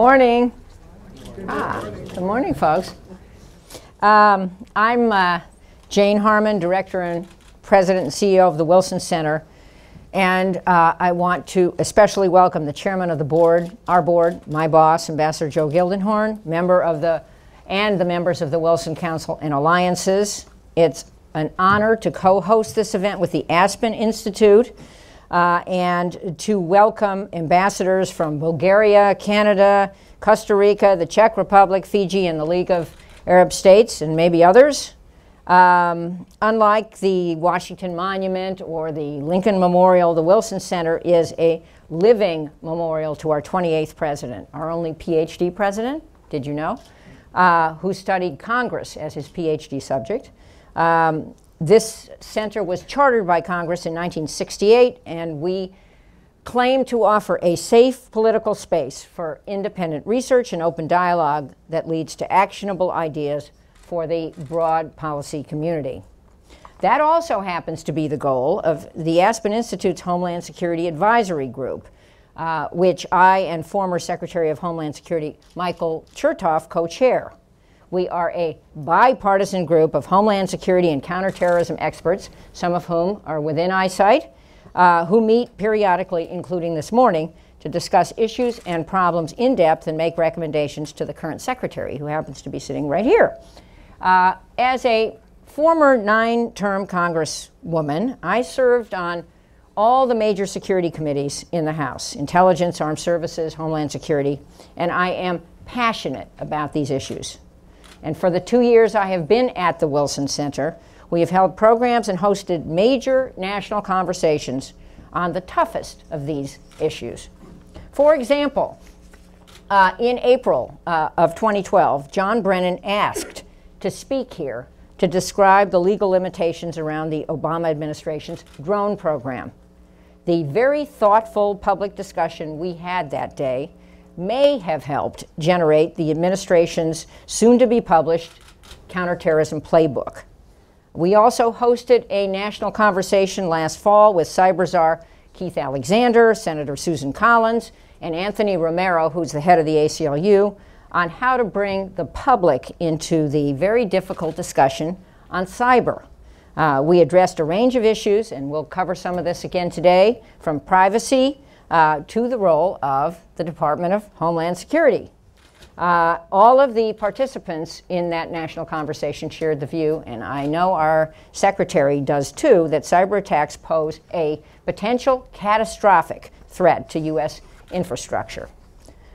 Morning. Ah, good morning, folks. Um, I'm uh, Jane Harman, Director and President and CEO of the Wilson Center. And uh, I want to especially welcome the chairman of the board, our board, my boss, Ambassador Joe Gildenhorn, member of the, and the members of the Wilson Council and Alliances. It's an honor to co-host this event with the Aspen Institute uh, and to welcome ambassadors from Bulgaria, Canada, Costa Rica, the Czech Republic, Fiji, and the League of Arab States, and maybe others. Um, unlike the Washington Monument or the Lincoln Memorial, the Wilson Center is a living memorial to our 28th president, our only PhD president, did you know, uh, who studied Congress as his PhD subject. Um, this center was chartered by Congress in 1968, and we claim to offer a safe political space for independent research and open dialogue that leads to actionable ideas for the broad policy community. That also happens to be the goal of the Aspen Institute's Homeland Security Advisory Group, uh, which I and former Secretary of Homeland Security Michael Chertoff co-chair. We are a bipartisan group of Homeland Security and counterterrorism experts, some of whom are within eyesight, uh, who meet periodically, including this morning, to discuss issues and problems in depth and make recommendations to the current secretary, who happens to be sitting right here. Uh, as a former nine term Congresswoman, I served on all the major security committees in the House intelligence, armed services, homeland security, and I am passionate about these issues. And for the two years I have been at the Wilson Center, we have held programs and hosted major national conversations on the toughest of these issues. For example, uh, in April uh, of 2012, John Brennan asked to speak here to describe the legal limitations around the Obama administration's drone program. The very thoughtful public discussion we had that day may have helped generate the administration's soon to be published counterterrorism playbook. We also hosted a national conversation last fall with cyber czar Keith Alexander, Senator Susan Collins, and Anthony Romero, who's the head of the ACLU, on how to bring the public into the very difficult discussion on cyber. Uh, we addressed a range of issues, and we'll cover some of this again today, from privacy uh, to the role of the Department of Homeland Security. Uh, all of the participants in that national conversation shared the view, and I know our secretary does too, that cyber attacks pose a potential catastrophic threat to U.S. infrastructure.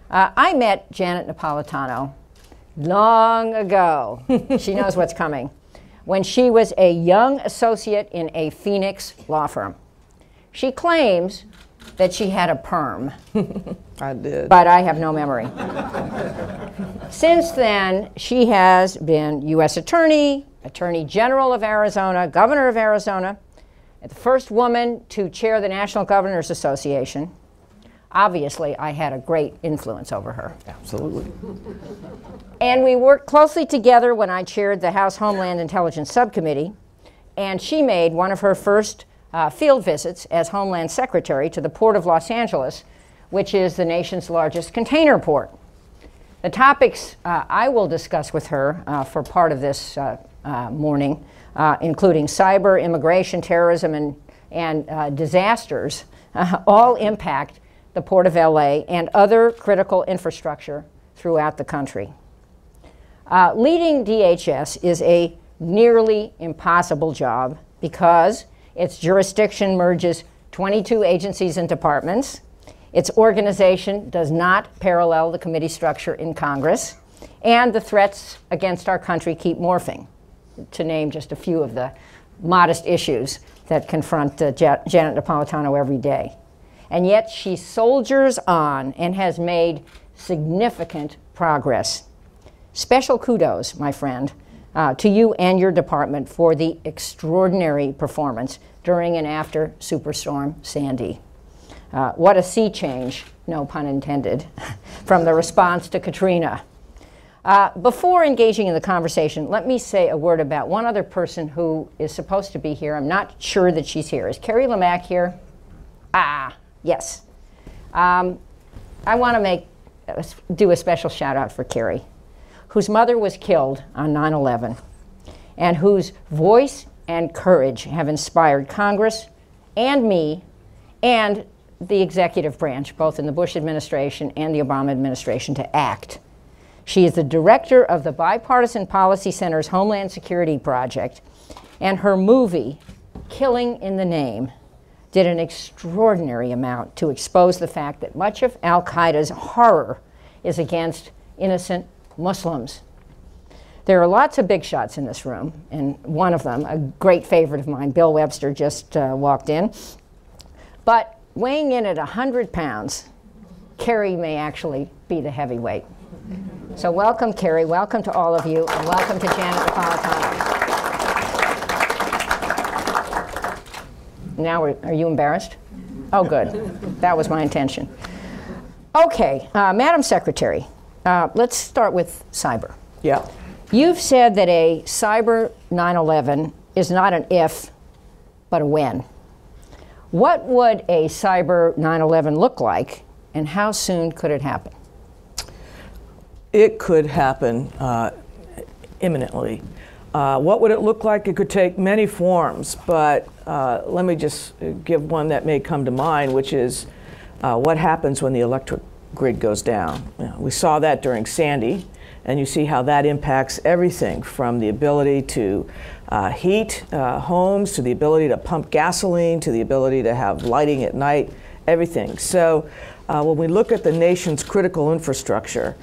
Uh, I met Janet Napolitano long ago. she knows what's coming. When she was a young associate in a Phoenix law firm. She claims that she had a perm. I did. But I have no memory. Since then, she has been U.S. Attorney, Attorney General of Arizona, Governor of Arizona, the first woman to chair the National Governors Association. Obviously, I had a great influence over her. Absolutely. And we worked closely together when I chaired the House Homeland Intelligence Subcommittee, and she made one of her first uh, field visits as Homeland Secretary to the Port of Los Angeles, which is the nation's largest container port. The topics uh, I will discuss with her uh, for part of this uh, uh, morning, uh, including cyber, immigration, terrorism, and, and disasters, all impact the Port of LA and other critical infrastructure throughout the country. leading DHS is a nearly impossible job because its jurisdiction merges 22 agencies and departments. Its organization does not parallel the committee structure in Congress. And the threats against our country keep morphing, to name just a few of the modest issues that confront uh, Janet Napolitano every day. And yet she soldiers on and has made significant progress. Special kudos, my friend, uh, to you and your department for the extraordinary performance during and after Superstorm Sandy. Uh, what a sea change, no pun intended, from the response to Katrina. Uh, before engaging in the conversation, let me say a word about one other person who is supposed to be here. I'm not sure that she's here. Is Carie Lemack here? Ah, yes. Um, I want to make uh, do a special shout out for Carie, whose mother was killed on 9 11, and whose voice and courage have inspired Congress and me and the executive branch, both in the Bush administration and the Obama administration, to act. She is the director of the Bipartisan Policy Center's Homeland Security Project, and her movie, Killing in the Name, did an extraordinary amount to expose the fact that much of Al Qaeda's horror is against innocent Muslims. There are lots of big shots in this room, and one of them, a great favorite of mine, Bill Webster, just uh, walked in. But weighing in at 100 pounds, Carie may actually be the heavyweight. So welcome, Carie. Welcome to all of you, and welcome to Janet Napolitano. Now, are you embarrassed? Oh, good. That was my intention. Okay, uh, Madam Secretary, uh, let's start with cyber. Yeah. You've said that a cyber 9 11 is not an if, but a when. What would a cyber 9 11 look like, and how soon could it happen? It could happen uh, imminently. Uh, what would it look like? It could take many forms, but uh, let me just give one that may come to mind, which is uh, what happens when the electric grid goes down. You know, we saw that during Sandy, and you see how that impacts everything from the ability to uh, heat uh, homes, to the ability to pump gasoline, to the ability to have lighting at night, everything. So uh, when we look at the nation's critical infrastructure,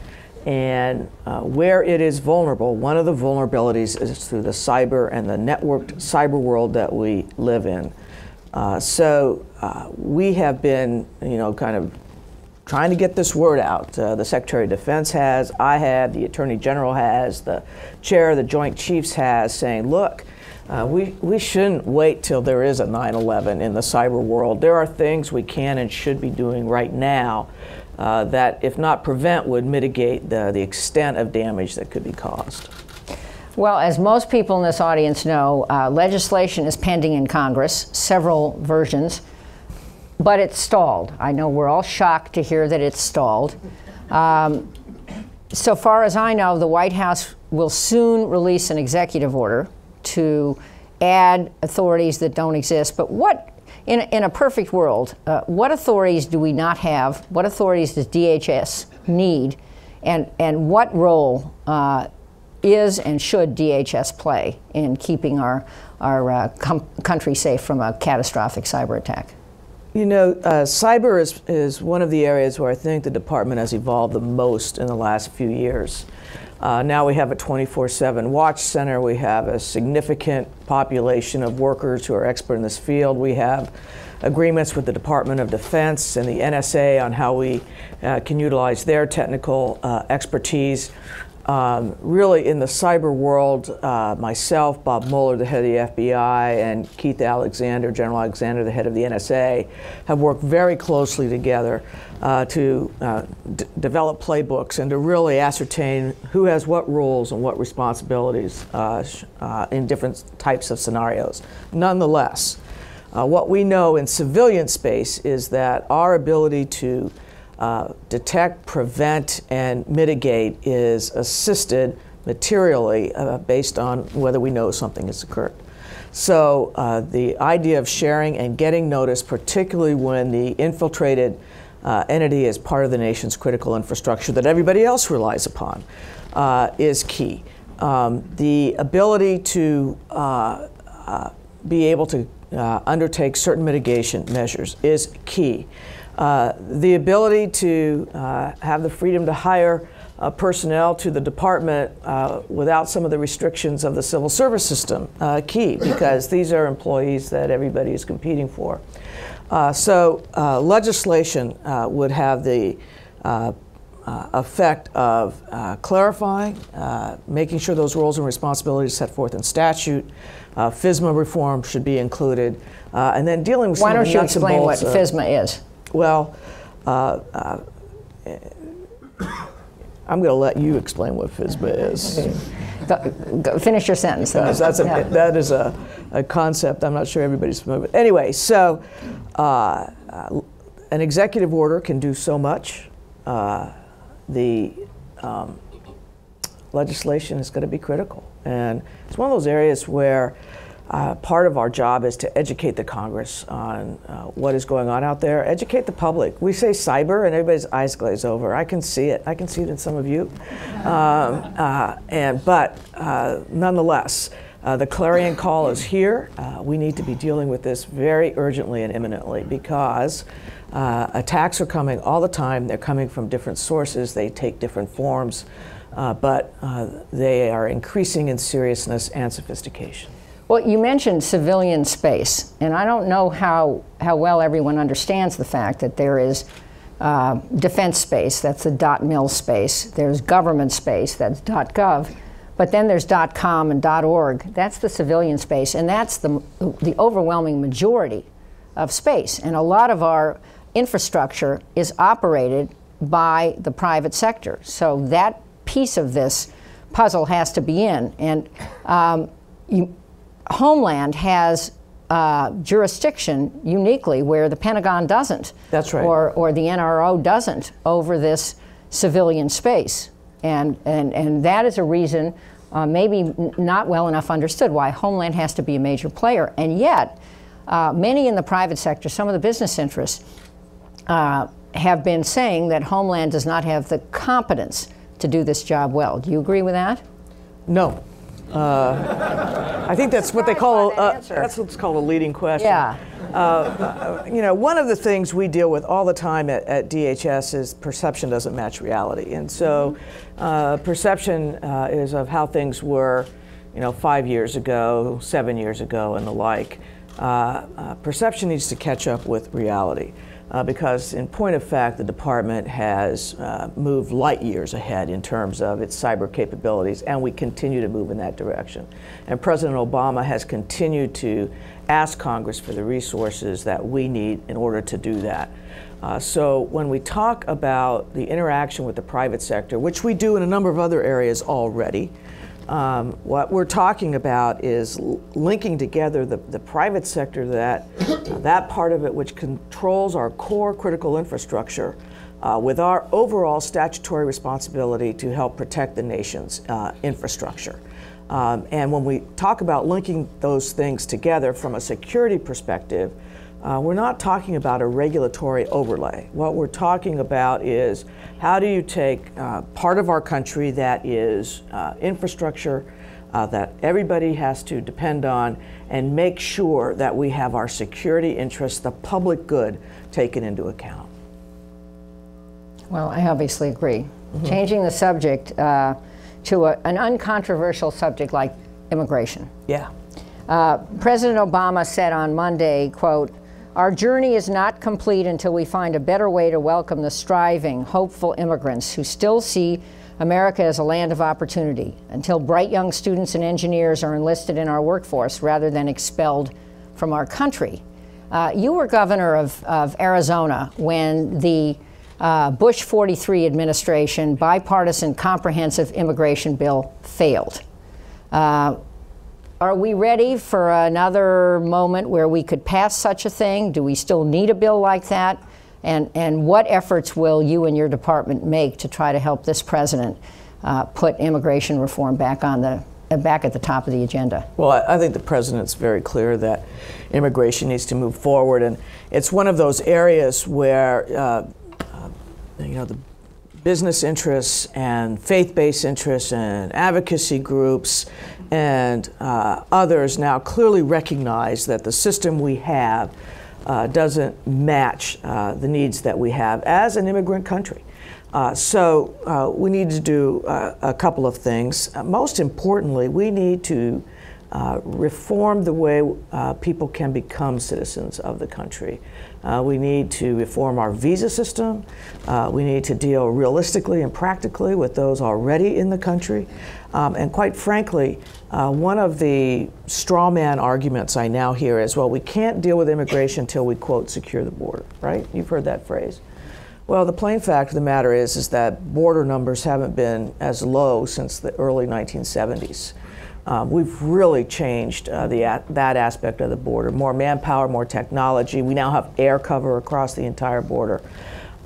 and uh, where it is vulnerable, one of the vulnerabilities is through the cyber and the networked cyber world that we live in. Uh, so uh, we have been, you know, kind of trying to get this word out. Uh, the Secretary of Defense has, I have, the Attorney General has, the Chair of the Joint Chiefs has, saying, look, uh, we, we shouldn't wait till there is a 9 11 in the cyber world. There are things we can and should be doing right now uh, that, if not prevent, would mitigate the, the extent of damage that could be caused. Well, as most people in this audience know, uh, legislation is pending in Congress, several versions, but it's stalled. I know we're all shocked to hear that it's stalled. Um, so far as I know, the White House will soon release an executive order to add authorities that don't exist. But what in, in a perfect world, uh, what authorities do we not have? What authorities does DHS need? And, and what role uh, is and should DHS play in keeping our, our uh, country safe from a catastrophic cyber attack? You know, uh, cyber is, is one of the areas where I think the department has evolved the most in the last few years. Uh, now we have a 24 7 watch center. We have a significant population of workers who are expert in this field. We have agreements with the Department of Defense and the NSA on how we uh, can utilize their technical uh, expertise. Um, really, in the cyber world, uh, myself, Bob Mueller, the head of the FBI, and Keith Alexander, General Alexander, the head of the NSA, have worked very closely together uh, to uh, develop playbooks and to really ascertain who has what roles and what responsibilities uh, uh, in different types of scenarios. Nonetheless, uh, what we know in civilian space is that our ability to uh, detect, prevent, and mitigate is assisted materially uh, based on whether we know something has occurred. So uh, the idea of sharing and getting notice, particularly when the infiltrated uh, entity is part of the nation's critical infrastructure that everybody else relies upon, uh, is key. Um, the ability to be able to undertake certain mitigation measures is key. Uh, the ability to uh, have the freedom to hire uh, personnel to the department uh, without some of the restrictions of the civil service system uh, key because these are employees that everybody is competing for. so legislation would have the effect of clarifying, making sure those roles and responsibilities set forth in statute. FISMA reform should be included, and then dealing with Why some don't of the you explain what FISMA is? Well, uh, uh, I'm going to let you explain what FISMA is. Go, go, finish your sentence. That's a, Yeah. that is a, a concept I'm not sure everybody's familiar with. Anyway, so uh, uh, an executive order can do so much. Uh, the um, legislation is going to be critical. And it's one of those areas where uh, part of our job is to educate the Congress on uh, what is going on out there, educate the public. We say cyber, and everybody's eyes glaze over. I can see it. I can see it in some of you. Um, uh, and but uh, nonetheless, uh, the clarion call is here. Uh, we need to be dealing with this very urgently and imminently because attacks are coming all the time. They're coming from different sources. They take different forms. but they are increasing in seriousness and sophistication. Well, you mentioned civilian space, and I don't know how, how well everyone understands the fact that there is uh, defense space, that's the dot .mil space. There's government space, that's dot .gov. But then there's dot .com and dot .org. That's the civilian space, and that's the, the overwhelming majority of space. And a lot of our infrastructure is operated by the private sector. So that piece of this puzzle has to be in. And um, you, Homeland has uh, jurisdiction uniquely where the Pentagon doesn't. That's right. Or, or the NRO doesn't over this civilian space. And, and, and that is a reason, uh, maybe not well enough understood, why Homeland has to be a major player. And yet, uh, many in the private sector, some of the business interests, uh, have been saying that Homeland does not have the competence to do this job well. Do you agree with that? No. Uh, I think that's what they call uh, that's what's called a leading question. Yeah. Uh, you know, one of the things we deal with all the time at, at DHS is perception doesn't match reality, and so uh, perception uh, is of how things were, you know, five years ago, seven years ago, and the like. Uh, perception needs to catch up with reality uh, because, in point of fact, the department has uh, moved light years ahead in terms of its cyber capabilities, and we continue to move in that direction. And President Obama has continued to ask Congress for the resources that we need in order to do that. Uh, so when we talk about the interaction with the private sector, which we do in a number of other areas already, um, what we're talking about is linking together the, the private sector, that, uh, that part of it which controls our core critical infrastructure, uh, with our overall statutory responsibility to help protect the nation's uh, infrastructure. Um, and when we talk about linking those things together from a security perspective, uh, we're not talking about a regulatory overlay. What we're talking about is how do you take uh, part of our country that is uh, infrastructure uh, that everybody has to depend on and make sure that we have our security interests, the public good, taken into account? Well, I obviously agree. Mm-hmm. Changing the subject uh, to a, an uncontroversial subject like immigration. Yeah. Uh, President Obama said on Monday, quote, our journey is not complete until we find a better way to welcome the striving, hopeful immigrants who still see America as a land of opportunity, until bright young students and engineers are enlisted in our workforce rather than expelled from our country. Uh, you were governor of, of Arizona when the uh, Bush 43 administration bipartisan comprehensive immigration bill failed. Uh, are we ready for another moment where we could pass such a thing? Do we still need a bill like that? And, and what efforts will you and your department make to try to help this president uh, put immigration reform back on the uh, back at the top of the agenda? Well, I, think the president's very clear that immigration needs to move forward, and it's one of those areas where uh, uh you know the business interests and faith-based interests and advocacy groups and uh, others now clearly recognize that the system we have uh, doesn't match uh, the needs that we have as an immigrant country. Uh, so uh, we need to do uh, a couple of things. most importantly, we need to reform the way people can become citizens of the country. we need to reform our visa system. we need to deal realistically and practically with those already in the country. Um, and quite frankly, uh, one of the straw man arguments I now hear is, well, we can't deal with immigration until we, quote, secure the border, right? You've heard that phrase. Well, the plain fact of the matter is, is that border numbers haven't been as low since the early 1970s. Um, we've really changed uh, the, that aspect of the border. More manpower, more technology. We now have air cover across the entire border.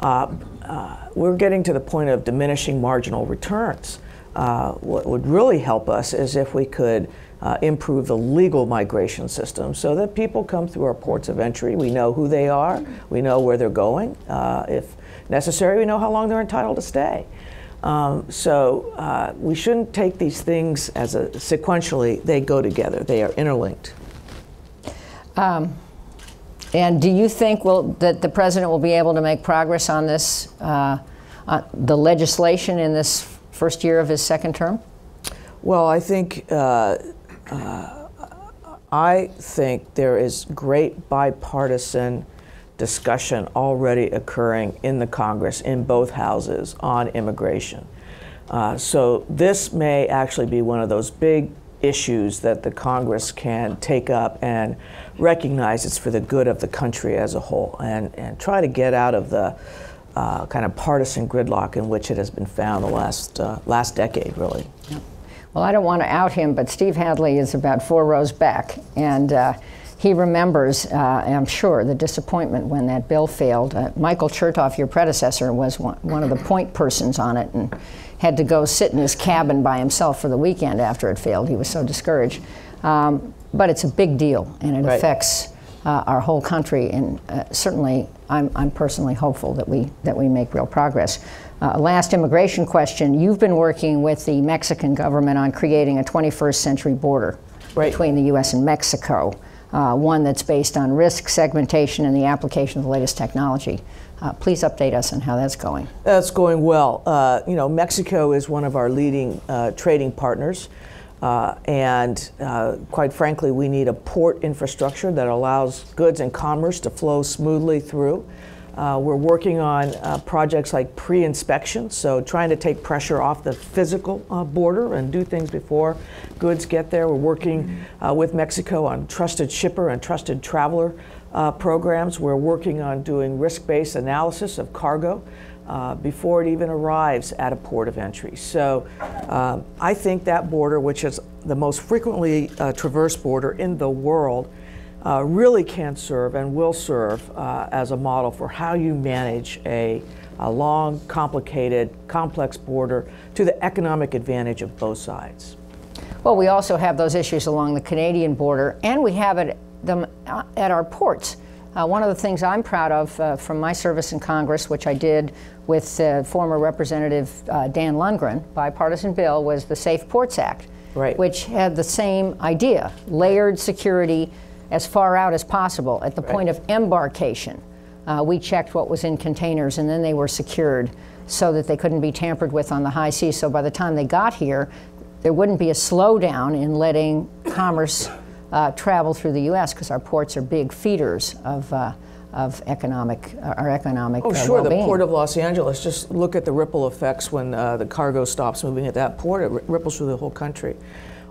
uh, uh, we're getting to the point of diminishing marginal returns. Uh, what would really help us is if we could uh, improve the legal migration system so that people come through our ports of entry. We know who they are, we know where they're going. Uh, if necessary, we know how long they're entitled to stay. Um, so uh, we shouldn't take these things as a sequentially, they go together, they are interlinked. Um, and do you think will, that the president will be able to make progress on this, uh, uh, the legislation in this first year of his second term? Well, I think uh, I think there is great bipartisan discussion already occurring in the Congress, in both houses, on immigration. Uh, so this may actually be one of those big issues that the Congress can take up and recognize it's for the good of the country as a whole and, and try to get out of the uh, kind of partisan gridlock in which it has been found the last, uh, last decade, really. Well, I don't want to out him, but Steve Hadley is about four rows back. And uh, he remembers, uh, I'm sure, the disappointment when that bill failed. Uh, Michael Chertoff, your predecessor, was one, one, of the point persons on it and had to go sit in his cabin by himself for the weekend after it failed. He was so discouraged. Um, but it's a big deal, and it right. affects uh, our whole country. And uh, certainly, I'm, I'm personally hopeful that we that we make real progress. Uh, last immigration question. You've been working with the Mexican government on creating a 21st century border right. between the U.S. and Mexico, uh, one that's based on risk segmentation and the application of the latest technology. Uh, please update us on how that's going. That's going well. Uh, you know, Mexico is one of our leading uh, trading partners. Uh, and uh, quite frankly, we need a port infrastructure that allows goods and commerce to flow smoothly through. Uh, we're working on uh, projects like pre inspection, so trying to take pressure off the physical uh, border and do things before goods get there. We're working uh, with Mexico on trusted shipper and trusted traveler uh, programs. We're working on doing risk based analysis of cargo. Uh, before it even arrives at a port of entry. So um, I think that border, which is the most frequently traversed border in the world, uh, really can serve and will serve uh, as a model for how you manage a, a, long, complicated, complex border to the economic advantage of both sides. Well, we also have those issues along the Canadian border, and we have it, them uh, at our ports. Uh, one of the things I'm proud of uh, from my service in Congress, which I did with uh, former Representative Dan Lungren, bipartisan bill, was the Safe Ports Act, right. which had the same idea layered security as far out as possible. At the right. point of embarkation, uh, we checked what was in containers and then they were secured so that they couldn't be tampered with on the high seas. So by the time they got here, there wouldn't be a slowdown in letting commerce uh, travel through the U.S. because our ports are big feeders of. Uh, of economic, uh, our economic. Oh, sure. The port of Los Angeles. Just look at the ripple effects when uh, the cargo stops moving at that port. It ripples through the whole country.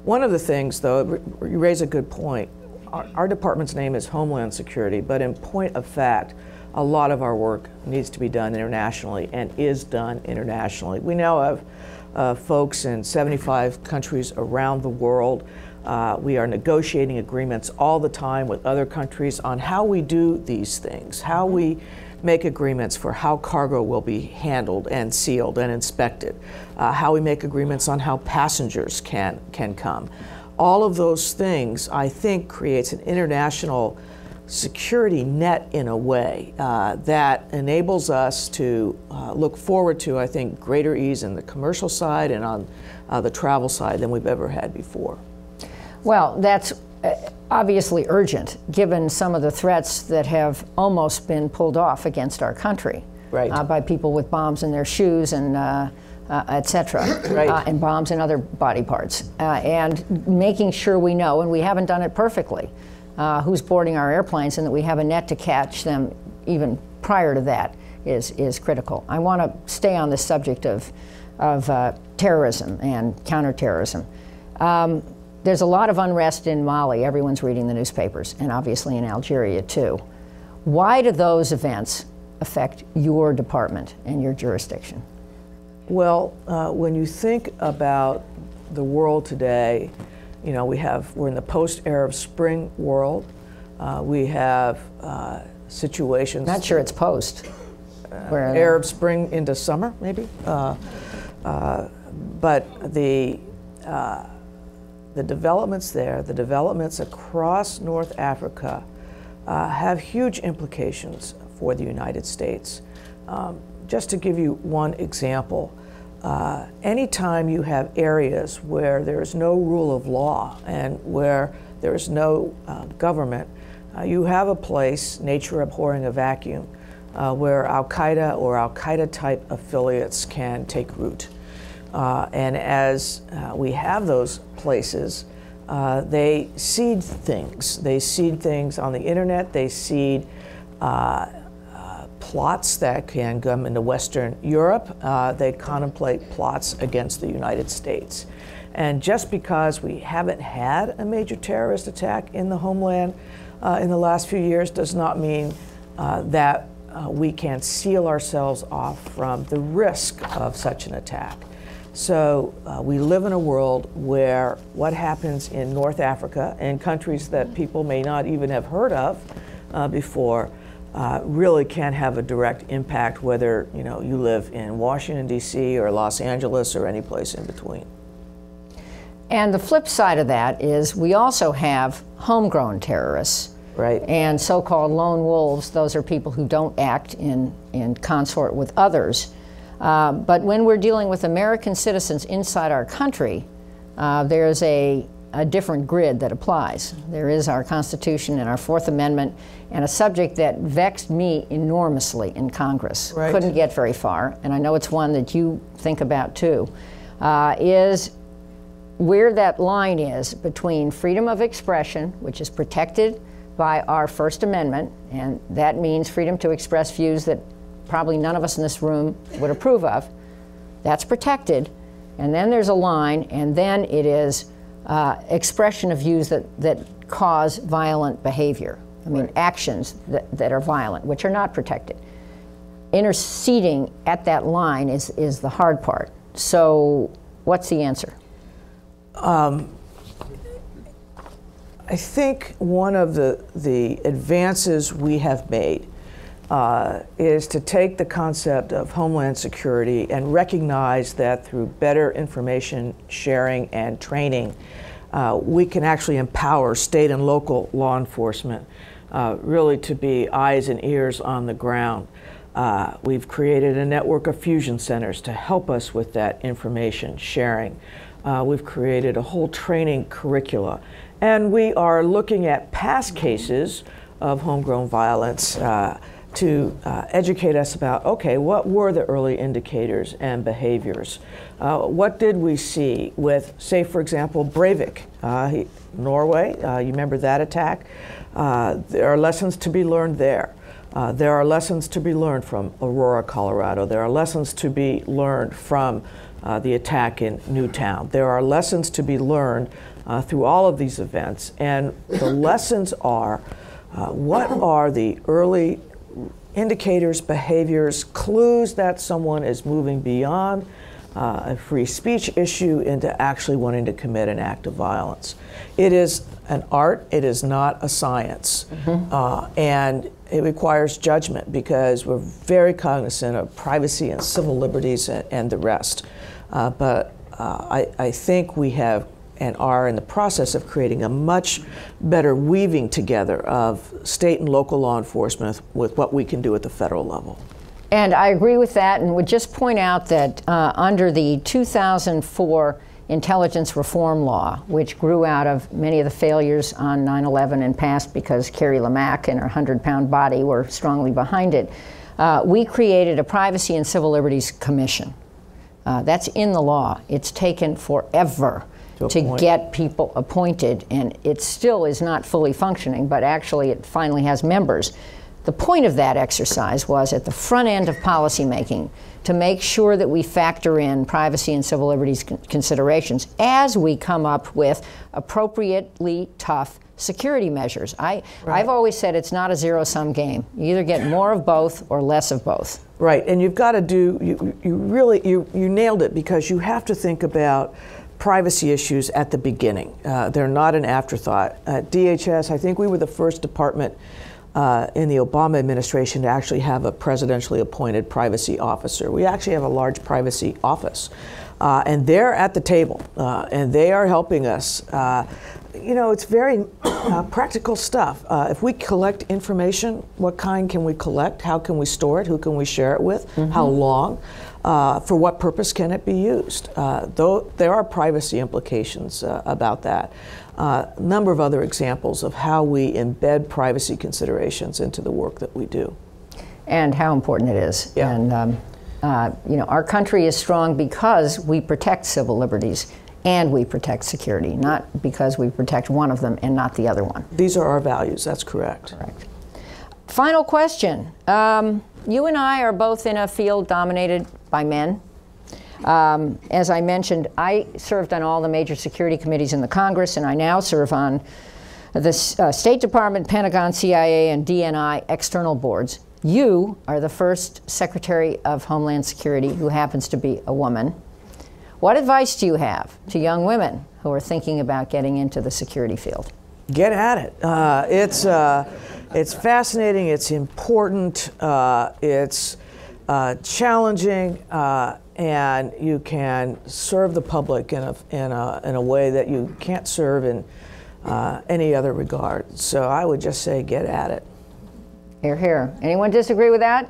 One of the things, though, you raise a good point our, our department's name is Homeland Security, but in point of fact, a lot of our work needs to be done internationally and is done internationally. We now have uh, folks in 75 countries around the world. Uh, we are negotiating agreements all the time with other countries on how we do these things, how we make agreements for how cargo will be handled and sealed and inspected, uh, how we make agreements on how passengers can, can come all of those things, I think, creates an international security net in a way uh, that enables us to uh, look forward to, I think, greater ease in the commercial side and on uh, the travel side than we've ever had before. Well, that's uh, obviously urgent given some of the threats that have almost been pulled off against our country right. Uh, by people with bombs in their shoes and uh, etc., right. uh, and bombs and other body parts, uh, and making sure we know, and we haven't done it perfectly, uh, who's boarding our airplanes, and that we have a net to catch them even prior to that is is critical. I want to stay on the subject of of uh, terrorism and counterterrorism. Um, there's a lot of unrest in Mali. Everyone's reading the newspapers, and obviously in Algeria too. Why do those events affect your department and your jurisdiction? Well, uh, when you think about the world today, you know, we have, we're in the post Arab Spring world. Uh, we have uh, situations. Not sure it's post. Arab Spring into summer, maybe. Uh, uh, but the uh, the developments there, the developments across North Africa, uh, have huge implications for the United States. Um, just to give you one example, uh, anytime you have areas where there is no rule of law and where there is no uh, government, uh, you have a place, nature abhorring a vacuum, uh, where Al Qaeda or Al Qaeda type affiliates can take root. Uh, and as uh, we have those places, they seed things. They seed things on the internet. They seed plots that can come into Western Europe. Uh, they contemplate plots against the United States. And just because we haven't had a major terrorist attack in the homeland in the last few years does not mean that we can seal ourselves off from the risk of such an attack. So uh, we live in a world where what happens in North Africa and countries that people may not even have heard of uh, before uh, really can have a direct impact whether you know you live in Washington D.C. or Los Angeles or any place in between. And the flip side of that is we also have homegrown terrorists. Right. And so called lone wolves, those are people who don't act in, in consort with others. Uh, but when we're dealing with American citizens inside our country, uh, there's a, a different grid that applies. There is our Constitution and our Fourth Amendment, and a subject that vexed me enormously in Congress. Right. Couldn't get very far, and I know it's one that you think about too, uh, is where that line is between freedom of expression, which is protected by our First Amendment, and that means freedom to express views that probably none of us in this room would approve of. That's protected. And then there's a line, and then it is uh, expression of views that, that cause violent behavior. I mean, actions that, that are violent, which are not protected. Interceding at that line is, is the hard part. So, what's the answer? I think one of the, the advances we have made uh, is to take the concept of homeland security and recognize that through better information sharing and training, uh, we can actually empower state and local law enforcement uh, really to be eyes and ears on the ground. Uh, we've created a network of fusion centers to help us with that information sharing. Uh, we've created a whole training curricula. And we are looking at past cases of homegrown violence uh, to uh, educate us about okay, what were the early indicators and behaviors? Uh, what did we see with, say, for example, Breivik, uh, he, Norway? Uh, you remember that attack? Uh, there are lessons to be learned there. Uh, there are lessons to be learned from Aurora, Colorado. There are lessons to be learned from the attack in Newtown. There are lessons to be learned through all of these events. And the lessons are what are the early indicators, behaviors, clues that someone is moving beyond uh, a free speech issue into actually wanting to commit an act of violence. It is an art, it is not a science. Mm-hmm. Uh, and it requires judgment because we're very cognizant of privacy and civil liberties and, and the rest. Uh, but uh, I, I think we have and are in the process of creating a much better weaving together of state and local law enforcement with what we can do at the federal level. And I agree with that, and would just point out that uh, under the 2004 intelligence reform law, which grew out of many of the failures on 9 11 and passed because Carie Lemack and her 100 pound body were strongly behind it, uh, we created a Privacy and Civil Liberties Commission. Uh, that's in the law. It's taken forever to, to get people appointed, and it still is not fully functioning, but actually it finally has members. The point of that exercise was at the front end of policymaking to make sure that we factor in privacy and civil liberties con- considerations as we come up with appropriately tough security measures. I, right. I've always said it's not a zero sum game. You either get more of both or less of both. Right, and you've got to do, you, you really, you, you nailed it because you have to think about privacy issues at the beginning. Uh, they're not an afterthought. At DHS, I think we were the first department uh, in the Obama administration to actually have a presidentially appointed privacy officer. We actually have a large privacy office. Uh, and they're at the table, uh, and they are helping us. Uh, you know, it's very uh, practical stuff. Uh, if we collect information, what kind can we collect? How can we store it? Who can we share it with? How long? Uh, for what purpose can it be used? Uh, though there are privacy implications uh, about that. A number of other examples of how we embed privacy considerations into the work that we do. and how important it is. Yeah. And um, uh, you know, our country is strong because we protect civil liberties and we protect security, not because we protect one of them and not the other one. These are our values, that's correct. Correct. Final question. Um, you and I are both in a field dominated by men. Um, as I mentioned, I served on all the major security committees in the Congress, and I now serve on the uh, State Department, Pentagon, CIA, and DNI external boards. You are the first Secretary of Homeland Security who happens to be a woman. What advice do you have to young women who are thinking about getting into the security field? Get at it. Uh, it's, uh, it's fascinating, it's important, uh, it's uh, challenging, uh, and you can serve the public in a, in a, in a way that you can't serve in uh, any other regard. So I would just say get at it. Here, here. Anyone disagree with that?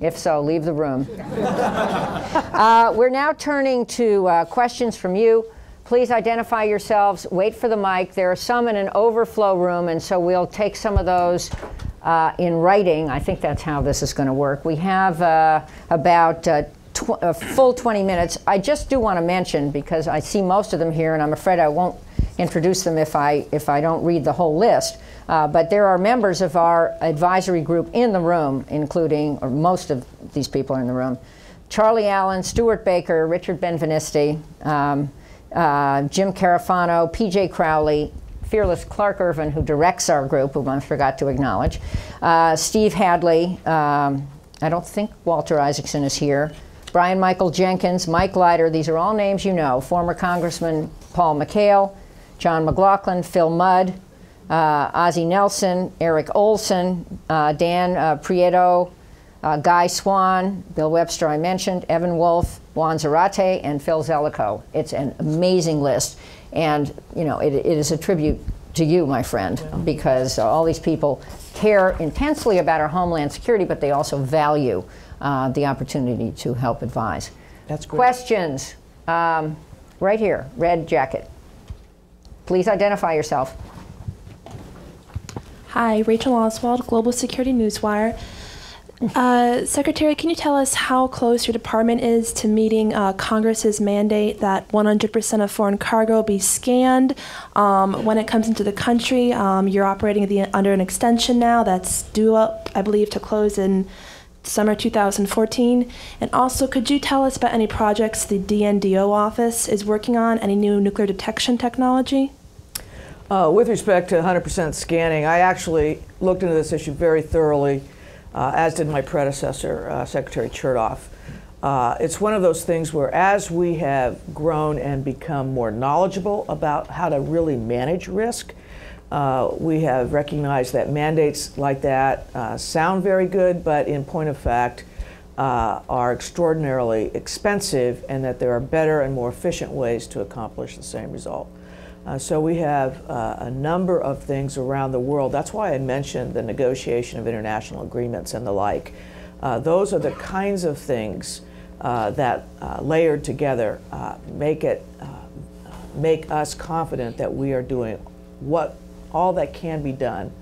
If so, leave the room. uh, we're now turning to uh, questions from you. Please identify yourselves. Wait for the mic. There are some in an overflow room, and so we'll take some of those uh, in writing. I think that's how this is going to work. We have uh, about uh, tw- a full 20 minutes. I just do want to mention because I see most of them here, and I'm afraid I won't introduce them if I if I don't read the whole list. Uh, but there are members of our advisory group in the room, including, or most of these people are in the room, Charlie Allen, Stewart Baker, Richard Ben-Veniste, um, uh, Jim Carafano, P.J. Crowley, Fearless Clark Ervin, who directs our group, whom I forgot to acknowledge, uh, Steve Hadley. Um, I don't think Walter Isaacson is here. Brian Michael Jenkins, Mike Leiter, these are all names you know. Former Congressman Paul McHale, John McLaughlin, Phil Mudd, uh, Ozzie Nelson, Eric Olson, uh, Dan uh, Prieto, uh, Guy Swan, Bill Webster, I mentioned, Evan Wolff, Juan Zarate, and Phil Zelikow. It's an amazing list. And, you know, it, it is a tribute to you, my friend, because all these people care intensely about our homeland security, but they also value uh, the opportunity to help advise. That's great. Questions? Um, right here, red jacket. Please identify yourself. Hi, Rachel Oswald, Global Security Newswire. Uh, Secretary, can you tell us how close your department is to meeting uh, Congress's mandate that 100% of foreign cargo be scanned um, when it comes into the country? Um, you're operating the, under an extension now that's due up, I believe, to close in summer 2014. And also, could you tell us about any projects the DNDO office is working on? Any new nuclear detection technology? Uh, with respect to 100% scanning, I actually looked into this issue very thoroughly, uh, as did my predecessor, uh, Secretary Chertoff. Uh, it's one of those things where, as we have grown and become more knowledgeable about how to really manage risk, uh, we have recognized that mandates like that uh, sound very good, but in point of fact, uh, are extraordinarily expensive, and that there are better and more efficient ways to accomplish the same result. Uh, so we have uh, a number of things around the world. That's why I mentioned the negotiation of international agreements and the like. Uh, those are the kinds of things uh, that uh, layered together uh, make it make us confident that we are doing what all that can be done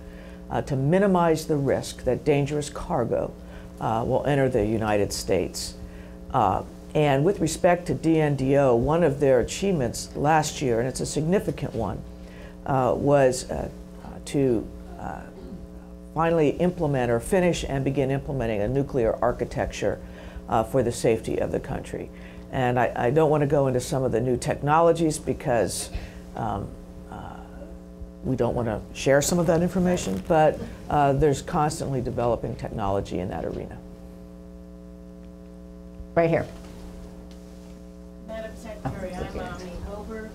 to minimize the risk that dangerous cargo will enter the United States. And with respect to DNDO, one of their achievements last year, and it's a significant one, uh, was uh, to uh, finally implement or finish and begin implementing a nuclear architecture uh, for the safety of the country. And I, I, don't want to go into some of the new technologies because um, uh, we don't want to share some of that information, but uh, there's constantly developing technology in that arena. Right here. Madam I'm Omni Hober,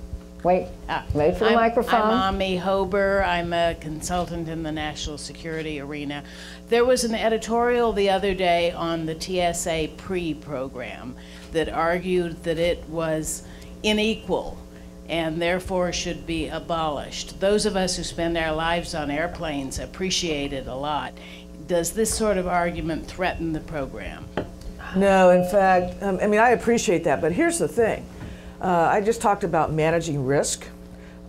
Wait, Uh, wait for the I'm- microphone. I'm Ami Hober. I'm a consultant in the national security arena. There was an editorial the other day on the TSA pre-program that argued that it was unequal and therefore should be abolished. Those of us who spend our lives on airplanes appreciate it a lot. Does this sort of argument threaten the program? No, in fact, um, I mean, I appreciate that, but here's the thing. Uh, I just talked about managing risk.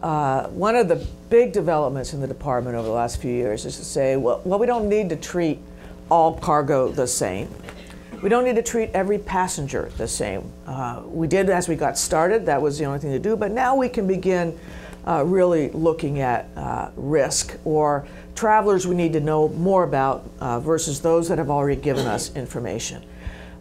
Uh, one of the big developments in the department over the last few years is to say, well, well, we don't need to treat all cargo the same. We don't need to treat every passenger the same. Uh, we did as we got started, that was the only thing to do, but now we can begin uh, really looking at uh, risk or travelers we need to know more about uh, versus those that have already given us information.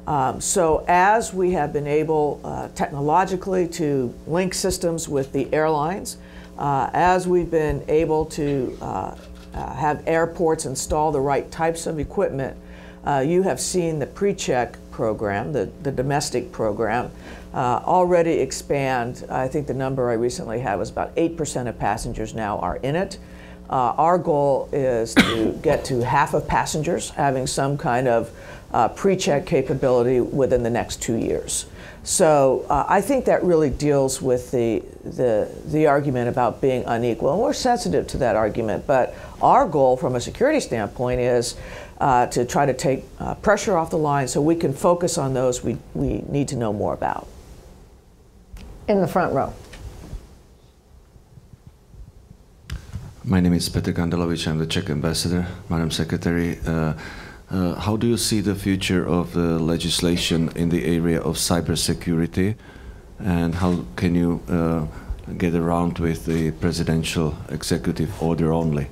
Um, so, as we have been able uh, technologically to link systems with the airlines, uh, as we've been able to uh, uh, have airports install the right types of equipment, uh, you have seen the pre-check program, the, the domestic program, uh, already expand. I think the number I recently had was about 8% of passengers now are in it. Uh, our goal is to get to half of passengers having some kind of uh, pre-check capability within the next two years. So uh, I think that really deals with the, the, the argument about being unequal. And we're sensitive to that argument. But our goal from a security standpoint is uh, to try to take uh, pressure off the line so we can focus on those we, we need to know more about. In the front row. My name is Petr Gandalovič. I'm the Czech ambassador. Madam Secretary, uh, how do you see the future of the legislation in the area of cybersecurity, and how can you uh, get around with the presidential executive order only?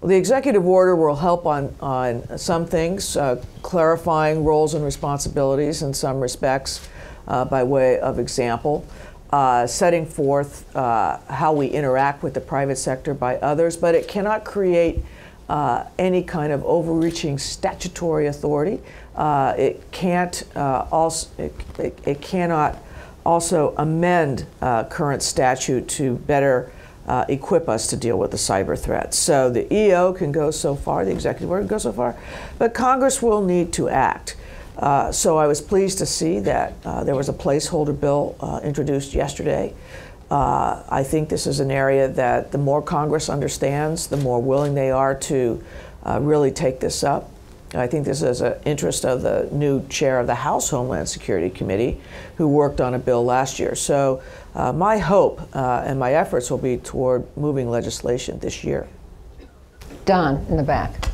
Well, the executive order will help on, on some things, uh, clarifying roles and responsibilities in some respects uh, by way of example, uh, setting forth uh, how we interact with the private sector by others, but it cannot create uh, any kind of overreaching statutory authority. Uh, it can't also, it, it, it, cannot also amend current statute to better uh, equip us to deal with the cyber threats. So the EO can go so far, the executive order can go so far, but Congress will need to act. Uh, so I was pleased to see that uh, there was a placeholder bill uh, introduced yesterday. Uh, I think this is an area that the more Congress understands, the more willing they are to uh, really take this up. I think this is an interest of the new chair of the House Homeland Security Committee, who worked on a bill last year. So, uh, my hope uh, and my efforts will be toward moving legislation this year. Don, in the back.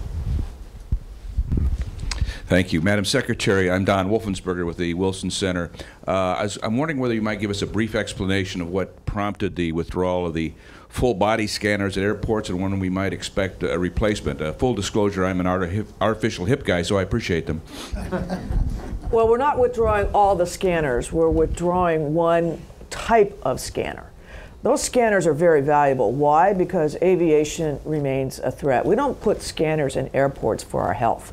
Thank you. Madam Secretary, I'm Don Wolfensberger with the Wilson Center. Uh, I I'm wondering whether you might give us a brief explanation of what prompted the withdrawal of the full body scanners at airports and when we might expect a replacement. Uh, full disclosure, I'm an artificial hip guy, so I appreciate them. Well, we're not withdrawing all the scanners, we're withdrawing one type of scanner. Those scanners are very valuable. Why? Because aviation remains a threat. We don't put scanners in airports for our health.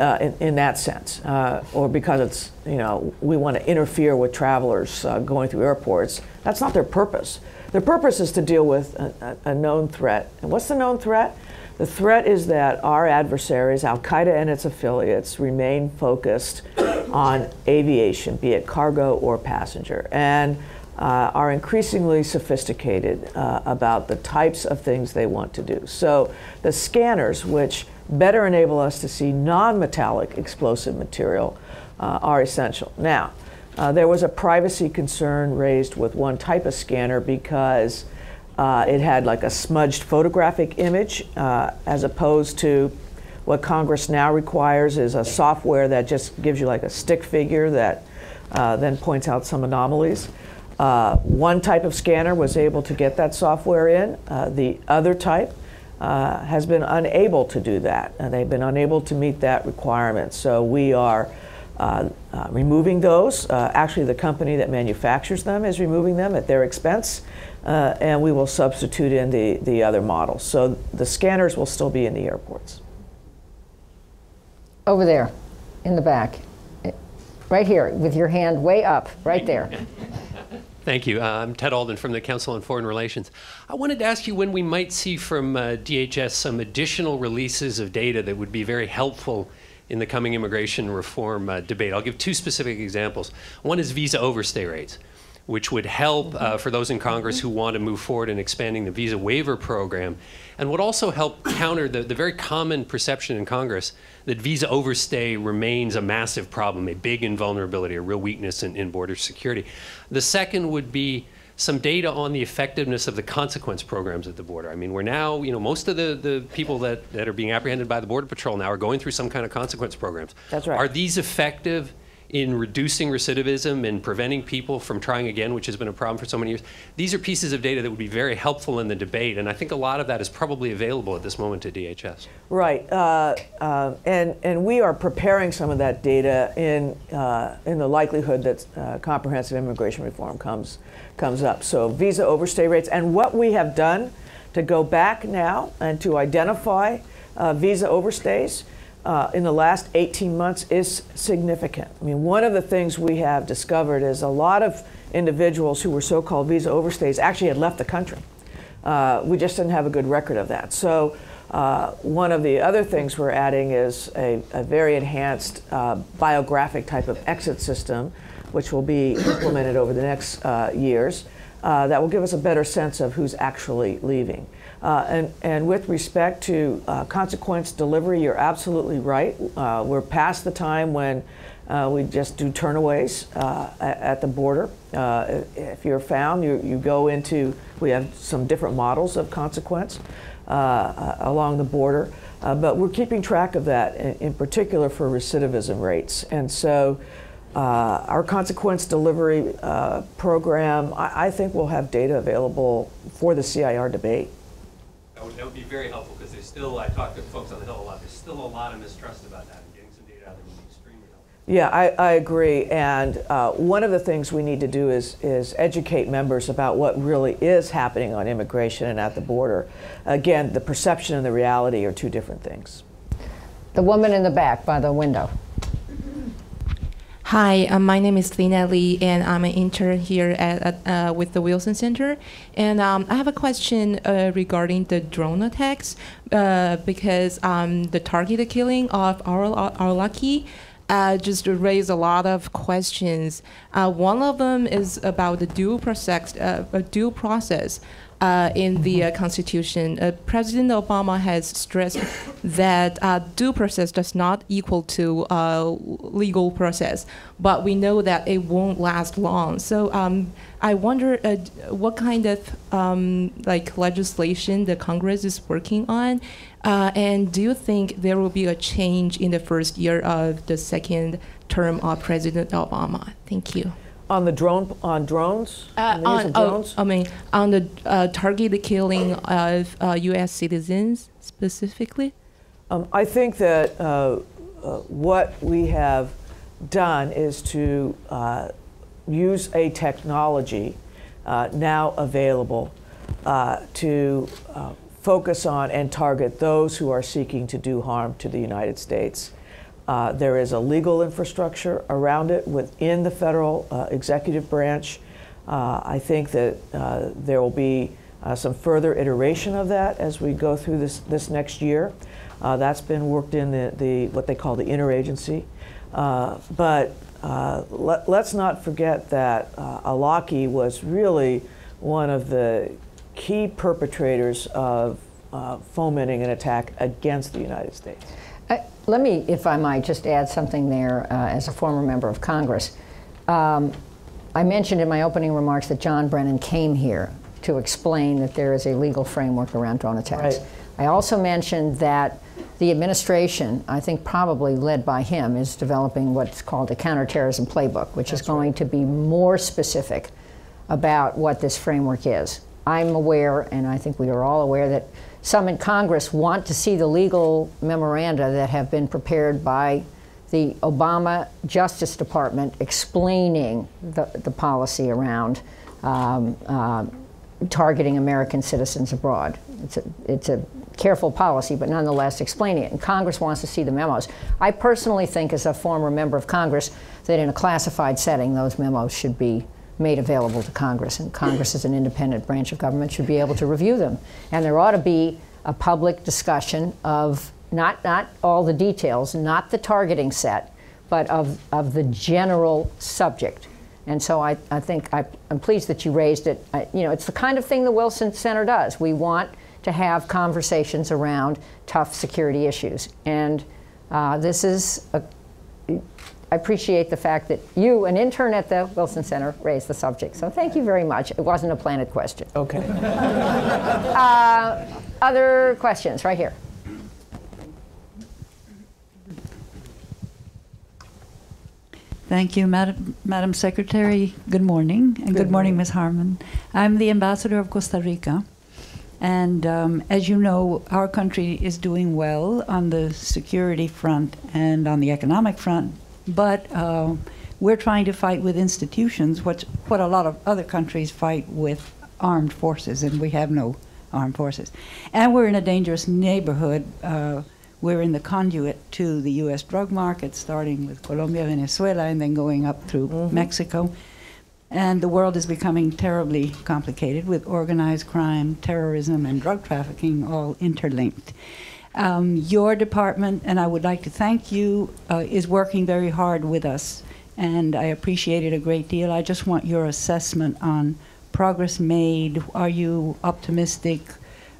Uh, in, in, that sense, uh, or because it's, you know, we want to interfere with travelers uh, going through airports. That's not their purpose. Their purpose is to deal with a, a, known threat. And what's the known threat? The threat is that our adversaries, Al Qaeda and its affiliates, remain focused on aviation, be it cargo or passenger, and uh, are increasingly sophisticated uh, about the types of things they want to do. So the scanners, which better enable us to see non-metallic explosive material uh, are essential. Now, uh, there was a privacy concern raised with one type of scanner because uh, it had like a smudged photographic image uh, as opposed to what Congress now requires is a software that just gives you like a stick figure that then points out some anomalies. Uh, one type of scanner was able to get that software in. the other type uh, has been unable to do that, and they've been unable to meet that requirement. So we are uh, uh, removing those. Uh, actually, the company that manufactures them is removing them at their expense, uh, and we will substitute in the, the other models. So the scanners will still be in the airports. Over there, in the back. Right here, with your hand way up, right there. Thank you. Uh, I'm Ted Alden from the Council on Foreign Relations. I wanted to ask you when we might see from uh, DHS some additional releases of data that would be very helpful in the coming immigration reform uh, debate. I'll give two specific examples. One is visa overstay rates, which would help uh, for those in Congress who want to move forward in expanding the visa waiver program, and would also help counter the, the very common perception in Congress that visa overstay remains a massive problem, a big invulnerability, a real weakness in, in border security. The second would be some data on the effectiveness of the consequence programs at the border. I mean, we're now, you know, most of the, the people that, that are being apprehended by the Border Patrol now are going through some kind of consequence programs. That's right. Are these effective in reducing recidivism and preventing people from trying again, which has been a problem for so many years? These are pieces of data that would be very helpful in the debate, and I think a lot of that is probably available at this moment to DHS. Right, uh, uh, and and we are preparing some of that data in uh, in the likelihood that uh, comprehensive immigration reform comes comes up. So visa overstay rates and what we have done to go back now and to identify uh, visa overstays. Uh, in the last 18 months is significant. I mean, one of the things we have discovered is a lot of individuals who were so-called visa overstays actually had left the country. Uh, we just didn't have a good record of that. So uh, one of the other things we're adding is a, a very enhanced uh, biographic type of exit system, which will be implemented over the next uh, years. Uh, that will give us a better sense of who's actually leaving. Uh, and, and with respect to uh, consequence delivery, you're absolutely right. Uh, we're past the time when uh, we just do turnaways uh, at, the border. If you're found, you, you go into, we have some different models of consequence along the border. but we're keeping track of that, in, in particular for recidivism rates. And so uh, our consequence delivery uh, program, I, I, think we'll have data available for the CIR debate. That would, that would be very helpful because there's still, I talk to folks on the Hill a lot, there's still a lot of mistrust about that and getting some data out there would be extremely helpful. Yeah, I, I agree. And uh, one of the things we need to do is, is educate members about what really is happening on immigration and at the border. Again, the perception and the reality are two different things. The woman in the back by the window. Hi, uh, my name is Lina Lee, and I'm an intern here at, at uh, with the Wilson Center. And um, I have a question uh, regarding the drone attacks uh, because um, the targeted killing of Awlaki uh, just raised a lot of questions. Uh, one of them is about the due process, due process uh, in the uh, Constitution, uh, President Obama has stressed that uh, due process does not equal to uh, legal process, but we know that it won't last long. So um, I wonder uh, what kind of um, like legislation the Congress is working on, and do you think there will be a change in the first year of the second term of President Obama? Thank you. On the drone, on drones? Uh, on the on, of oh, drones? I mean, on the uh, targeted killing of uh, U.S. citizens specifically? Um, I think that uh, uh, what we have done is to uh, use a technology now available to focus on and target those who are seeking to do harm to the United States. Uh, there is a legal infrastructure around it within the federal uh, executive branch. Uh, I think that uh, there will be uh, some further iteration of that as we go through this, this next year. Uh, that's been worked in the, the what they call the interagency. but let, us not forget that Awlaki was really one of the key perpetrators of fomenting an attack against the United States. Let me, if I might, just add something there uh, as a former member of Congress. Um, I mentioned in my opening remarks that John Brennan came here to explain that there is a legal framework around drone attacks. Right. I also mentioned that the administration, I think probably led by him, is developing what's called a counterterrorism playbook, which That's is going right. to be more specific about what this framework is. I'm aware, and I think we are all aware, that some in Congress want to see the legal memoranda that have been prepared by the Obama Justice Department explaining the, the policy around um, uh, targeting American citizens abroad. It's a, it's a careful policy, but nonetheless explaining it. And Congress wants to see the memos. I personally think, as a former member of Congress, that in a classified setting, those memos should be made available to Congress. And Congress, as an independent branch of government, should be able to review them. And there ought to be a public discussion of not, not all the details, not the targeting set, but of, of the general subject. And so I, I think I, I'm pleased that you raised it. I, you know, it's the kind of thing the Wilson Center does. We want to have conversations around tough security issues. And uh, this is, a, I appreciate the fact that you, an intern at the Wilson Center, raised the subject. So thank you very much. It wasn't a planted question. Okay. Uh, other questions, right here. Thank you, Madam, Madam Secretary. Good morning, and good, morning, Ms. Harman. I'm the ambassador of Costa Rica, and um, as you know, our country is doing well on the security front and on the economic front, but uh, we're trying to fight with institutions, what what a lot of other countries fight with armed forces, and we have no armed forces, and we're in a dangerous neighborhood. Uh, we're in the conduit to the U.S. drug market, starting with Colombia, Venezuela, and then going up through Mexico. And the world is becoming terribly complicated with organized crime, terrorism, and drug trafficking all interlinked. Um, your department, and I would like to thank you, uh, is working very hard with us, and I appreciate it a great deal. I just want your assessment on progress made. Are you optimistic?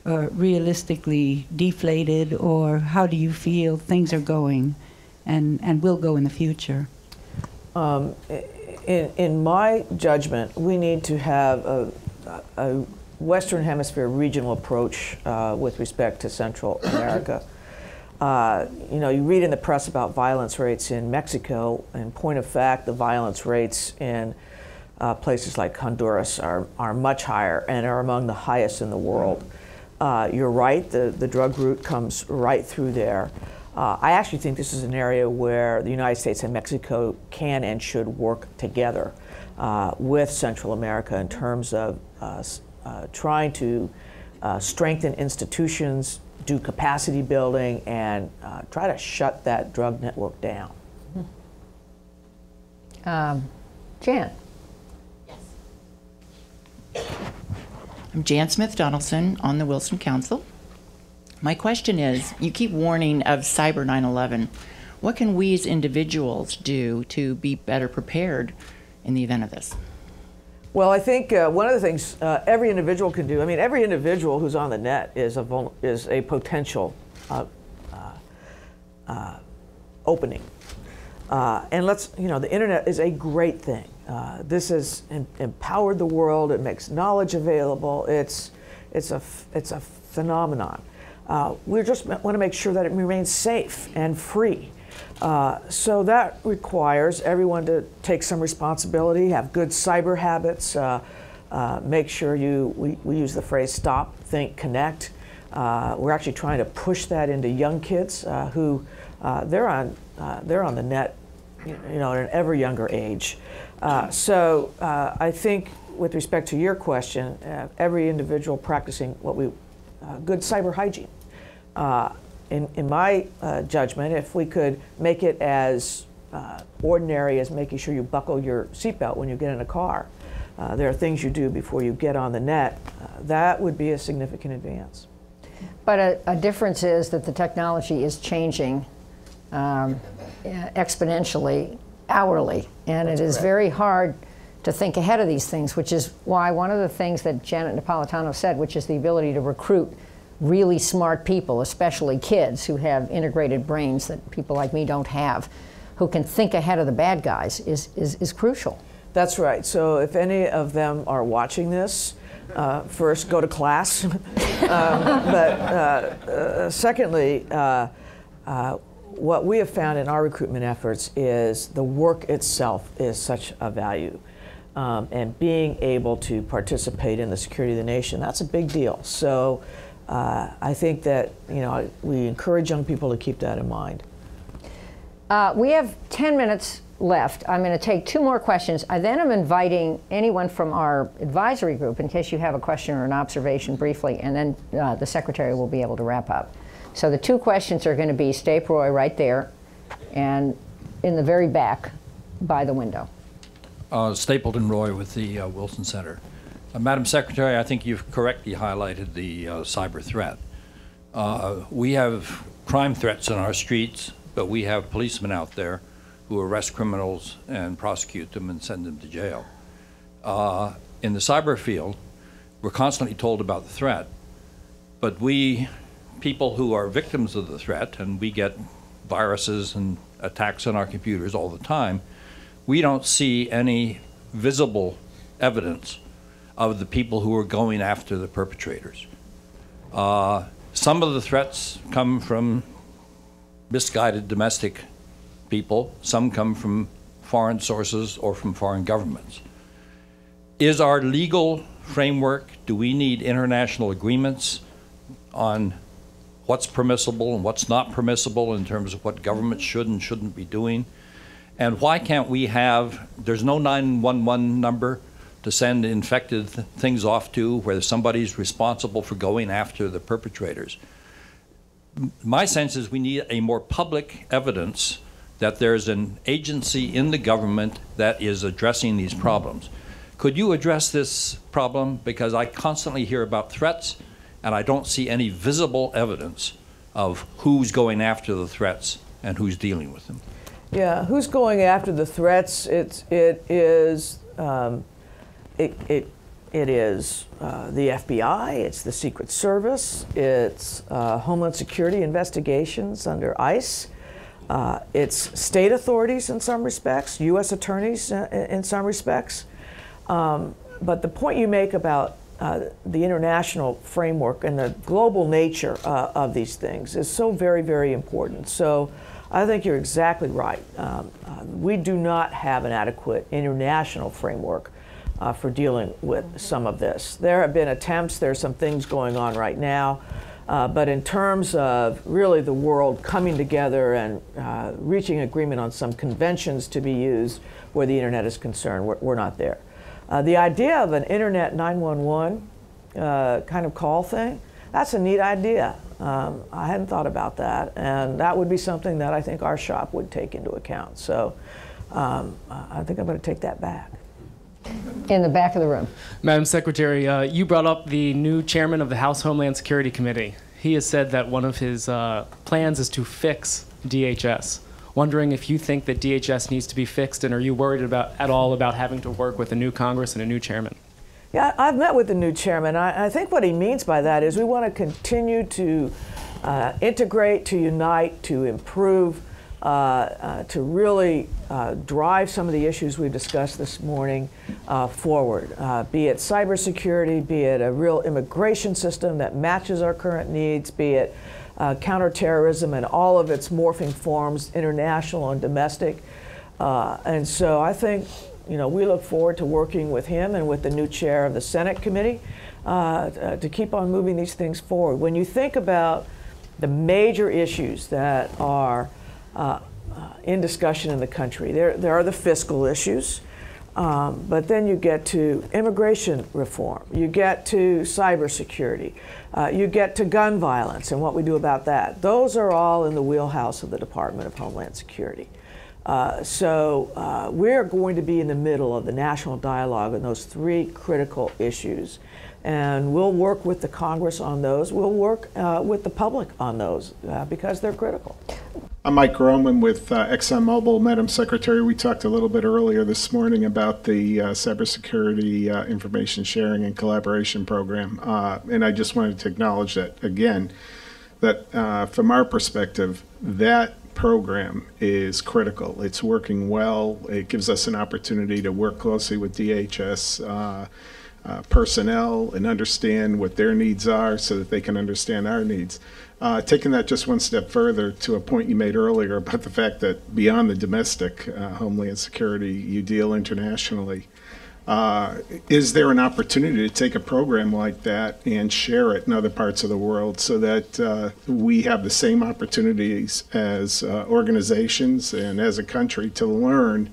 uh, realistically deflated, or how do you feel things are going and, and will go in the future? Um, in, in my judgment, we need to have a, a Western Hemisphere regional approach uh, with respect to Central America. Uh, you know, you read in the press about violence rates in Mexico, and point of fact, the violence rates in uh, places like Honduras are, are much higher and are among the highest in the world. Uh, you're right, the, the drug route comes right through there. Uh, I actually think this is an area where the United States and Mexico can and should work together uh, with Central America in terms of trying to uh, strengthen institutions, do capacity building, and try to shut that drug network down. Um, Jan. I'm Jan Smith Donaldson on the Wilson Council. My question is you keep warning of Cyber 9 11. What can we as individuals do to be better prepared in the event of this? Well, I think uh, one of the things uh, every individual can do, I mean, every individual who's on the net is a, is a potential uh, uh, uh opening. Uh, and let's, you know, the internet is a great thing. This has em- empowered the world. It makes knowledge available. It's, it's, a, it's a phenomenon. We just want to make sure that it remains safe and free. Uh, so that requires everyone to take some responsibility, have good cyber habits, uh, uh, make sure you, we, we use the phrase stop, think, connect. we're actually trying to push that into young kids who they're, on, they're on the net you know, at an ever younger age. Uh, so uh, I think, with respect to your question, uh, every individual practicing what we uh, good cyber hygiene. Uh, in, in my uh, judgment, if we could make it as ordinary as making sure you buckle your seatbelt when you get in a car, there are things you do before you get on the net. that would be a significant advance. But a, a difference is that the technology is changing um, exponentially hourly, and That's it is correct. very hard to think ahead of these things, which is why one of the things that Janet Napolitano said, which is the ability to recruit really smart people, especially kids who have integrated brains that people like me don't have, who can think ahead of the bad guys, is, is, is crucial. That's right. So if any of them are watching this, uh, first go to class. um, but uh, uh, secondly, uh, uh, what we have found in our recruitment efforts is the work itself is such a value. Um, and being able to participate in the security of the nation, that's a big deal. So uh, I think that, you know, we encourage young people to keep that in mind. Uh, we have 10 minutes left. I'm going to take two more questions. I then am inviting anyone from our advisory group in case you have a question or an observation briefly, and then uh, the secretary will be able to wrap up. So the two questions are going to be Stape Roy right there and in the very back by the window. Uh, Stapleton Roy with the uh, Wilson Center. Uh, Madam Secretary, I think you've correctly highlighted the uh, cyber threat. Uh, we have crime threats in our streets, but we have policemen out there who arrest criminals and prosecute them and send them to jail. Uh, in the cyber field, we're constantly told about the threat, but we, people who are victims of the threat, and we get viruses and attacks on our computers all the time, we don't see any visible evidence of the people who are going after the perpetrators. Uh, some of the threats come from misguided domestic people, some come from foreign sources or from foreign governments. Is our legal framework, do we need international agreements on what's permissible and what's not permissible in terms of what governments should and shouldn't be doing? And why can't we have, there's no 911 number to send infected th things off to where somebody's responsible for going after the perpetrators. M my sense is we need a more public evidence that there's an agency in the government that is addressing these problems. Could you address this problem? Because I constantly hear about threats and I don't see any visible evidence of who's going after the threats and who's dealing with them. Yeah, who's going after the threats? It's, it is, um, it, it, it is uh, the FBI, it's the Secret Service, it's uh, Homeland Security investigations under ICE, uh, it's state authorities in some respects, U.S. attorneys in some respects. Um, but the point you make about uh, the international framework and the global nature uh, of these things is so very, very important. So I think you're exactly right. Um, uh, we do not have an adequate international framework uh, for dealing with some of this. There have been attempts, there's some things going on right now, uh, but in terms of really the world coming together and uh, reaching agreement on some conventions to be used where the internet is concerned, we're, we're not there. Uh, the idea of an internet 911 uh, kind of call thing, that's a neat idea. Um, I hadn't thought about that, and that would be something that I think our shop would take into account. So um, I think I'm going to take that back. In the back of the room. Madam Secretary, uh, you brought up the new chairman of the House Homeland Security Committee. He has said that one of his uh, plans is to fix DHS. Wondering if you think that DHS needs to be fixed, and are you worried about at all about having to work with a new Congress and a new chairman? Yeah, I've met with the new chairman. I, I think what he means by that is we want to continue to uh, integrate, to unite, to improve, uh, uh, to really uh, drive some of the issues we've discussed this morning uh, forward, uh, be it cybersecurity, be it a real immigration system that matches our current needs, be it counterterrorism and all of its morphing forms, international and domestic. and so I think you know, we look forward to working with him and with the new chair of the Senate committee uh, to keep on moving these things forward. When you think about the major issues that are uh, uh, in discussion in the country, there, there are the fiscal issues, um, but then you get to immigration reform, you get to cybersecurity, uh, you get to gun violence and what we do about that. Those are all in the wheelhouse of the Department of Homeland Security. Uh, so uh, we're going to be in the middle of the national dialogue on those three critical issues. And we'll work with the Congress on those. We'll work uh, with the public on those uh, because they're critical. I'm Mike Groman with uh, ExxonMobil. Madam Secretary, we talked a little bit earlier this morning about the cybersecurity information sharing and collaboration program. and I just wanted to acknowledge that again, that from our perspective, that program is critical. It's working well. It gives us an opportunity to work closely with DHS uh, personnel and understand what their needs are so that they can understand our needs. Uh, taking that just one step further to a point you made earlier about the fact that beyond the domestic uh, homeland security, you deal internationally. Uh, is there an opportunity to take a program like that and share it in other parts of the world so that uh, we have the same opportunities as uh, organizations and as a country to learn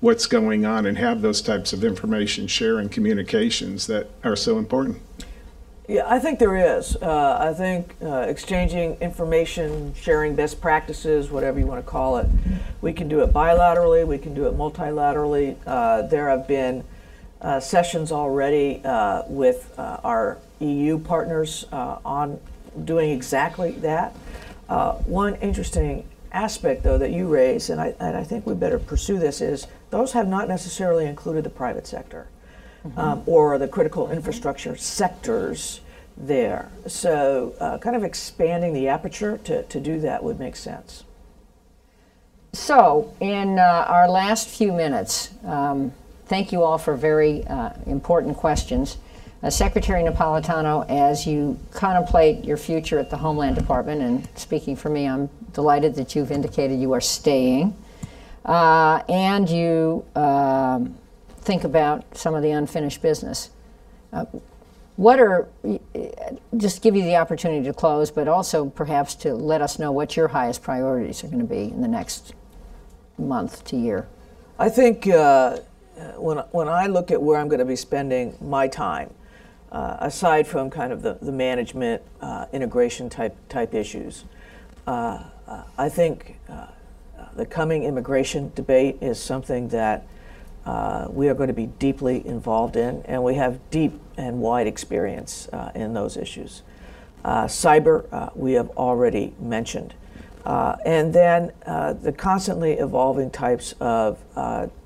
what's going on and have those types of information sharing communications that are so important? Yeah, I think there is. Uh, I think uh, exchanging information, sharing best practices, whatever you want to call it, we can do it bilaterally, we can do it multilaterally. Uh, there have been uh, sessions already uh, with uh, our EU partners on doing exactly that. One interesting aspect, though, that you raise, and I, and I think we better pursue this, is those have not necessarily included the private sector um, or the critical infrastructure sectors there. So, uh, kind of expanding the aperture to, to do that would make sense. So, in uh, our last few minutes, um, thank you all for very uh, important questions. Uh, Secretary Napolitano, as you contemplate your future at the Homeland Department, and speaking for me, I'm delighted that you've indicated you are staying, uh, and you um, think about some of the unfinished business. Uh, what are, just give you the opportunity to close, but also perhaps to let us know what your highest priorities are going to be in the next month to year? I think uh, when, when I look at where I'm going to be spending my time, uh, aside from kind of the, the management uh, integration type, type issues, uh, I think uh, the coming immigration debate is something that uh, we are going to be deeply involved in, and we have deep and wide experience uh, in those issues. Uh, cyber, uh, we have already mentioned. Uh, and then the constantly evolving types of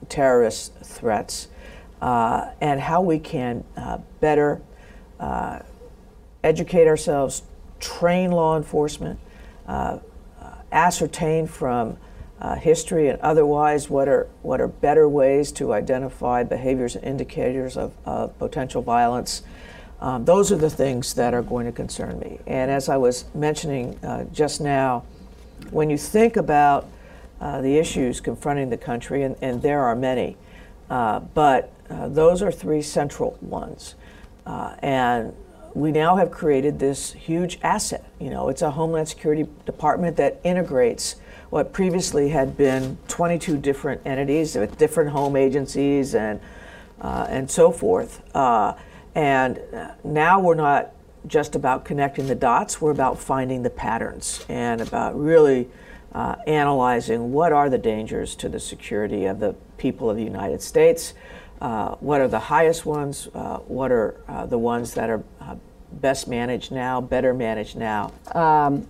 terrorist threats and how we can better educate ourselves, train law enforcement, ascertain from uh, history and otherwise, what are, what are better ways to identify behaviors and indicators of, of potential violence. Um, those are the things that are going to concern me. And as I was mentioning uh, just now, when you think about uh, the issues confronting the country, and, and there are many, uh, but uh, those are three central ones. Uh, and we now have created this huge asset. You know, it's a Homeland Security Department that integrates what previously had been 22 different entities with different home agencies and uh, and so forth. Uh, and now we're not just about connecting the dots; we're about finding the patterns and about really uh, analyzing what are the dangers to the security of the people of the United States. Uh, what are the highest ones? Uh, what are uh, the ones that are best managed now, better managed now? Um,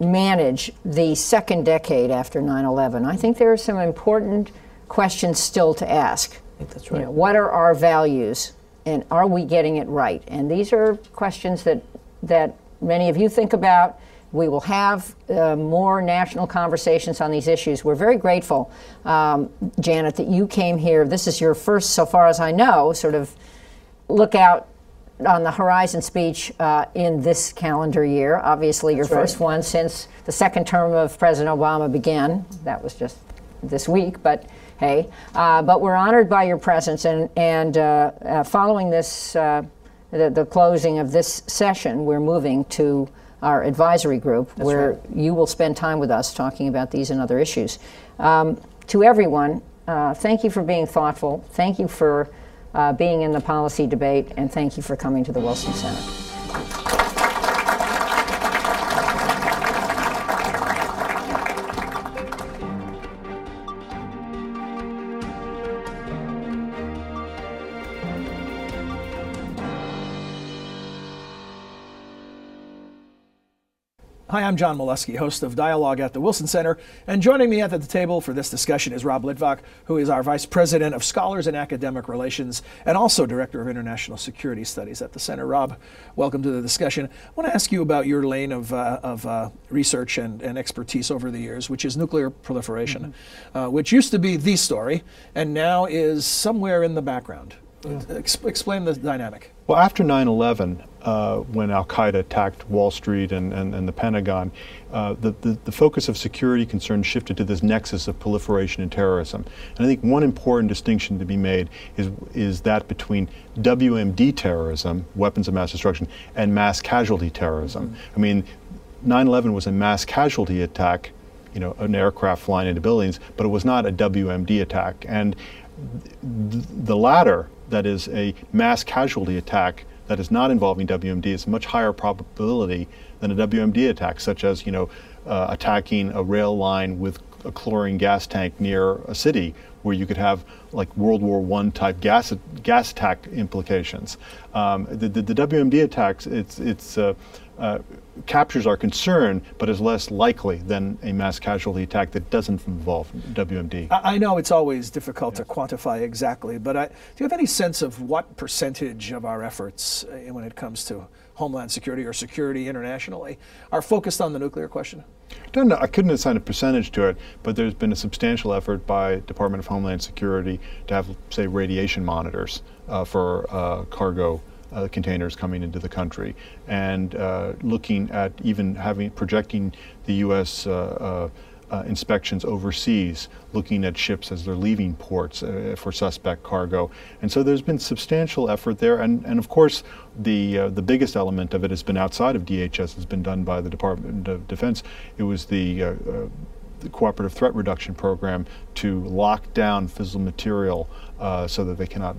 manage the second decade after 9 11. I think there are some important questions still to ask. I think that's right. You know, what are our values and are we getting it right? And these are questions that, that many of you think about. We will have uh, more national conversations on these issues. We're very grateful, um, Janet, that you came here. This is your first, so far as I know, sort of look out on the Horizon speech uh, in this calendar year. Obviously, your That's first one since the second term of President Obama began. That was just this week, but hey. Uh, but we're honored by your presence, and, and uh, uh, following this, uh, the, the closing of this session, we're moving to our advisory group where you will spend time with us talking about these and other issues. Um, to everyone, uh, thank you for being thoughtful. Thank you for uh, being in the policy debate, and thank you for coming to the Wilson Center. Hi, I'm John Milewski, host of Dialogue at the Wilson Center, and joining me at the table for this discussion is Rob Litwak, who is our Vice President of Scholars and Academic Relations and also Director of International Security Studies at the Center. Rob, welcome to the discussion. I want to ask you about your lane of, uh, of uh, research and, and expertise over the years, which is nuclear proliferation, mm-hmm. uh, which used to be the story and now is somewhere in the background. Yeah. Ex- explain the dynamic. Well, after 9 11, uh, when Al Qaeda attacked Wall Street and, and, and the Pentagon, uh, the, the, the, focus of security concerns shifted to this nexus of proliferation and terrorism. And I think one important distinction to be made is, is that between WMD terrorism, weapons of mass destruction, and mass casualty terrorism. Mm-hmm. I mean, 9 11 was a mass casualty attack, you know, an aircraft flying into buildings, but it was not a WMD attack. And th- the latter, that is a mass casualty attack, that is not involving WMD, it's a much higher probability than a WMD attack, such as you know uh, attacking a rail line with a chlorine gas tank near a city where you could have like World War One type gas gas attack implications. Um, the, the, the, WMD attacks it's it's uh, uh, captures our concern, but is less likely than a mass casualty attack that doesn't involve WMD. I, I know it's always difficult to quantify exactly, but I, do you have any sense of what percentage of our efforts, uh, when it comes to homeland security or security internationally, are focused on the nuclear question? Don't know. I couldn't assign a percentage to it, but there's been a substantial effort by Department of Homeland Security to have, say, radiation monitors uh, for uh, cargo uh, containers coming into the country, and uh, looking at even having projecting the U.S. Uh, inspections overseas, looking at ships as they're leaving ports uh, for suspect cargo. And so there's been substantial effort there. And, and of course, the, uh, the biggest element of it has been outside of DHS, has been done by the Department of Defense. It was the, uh, uh, the Cooperative Threat Reduction Program to lock down fissile material uh, so that they cannot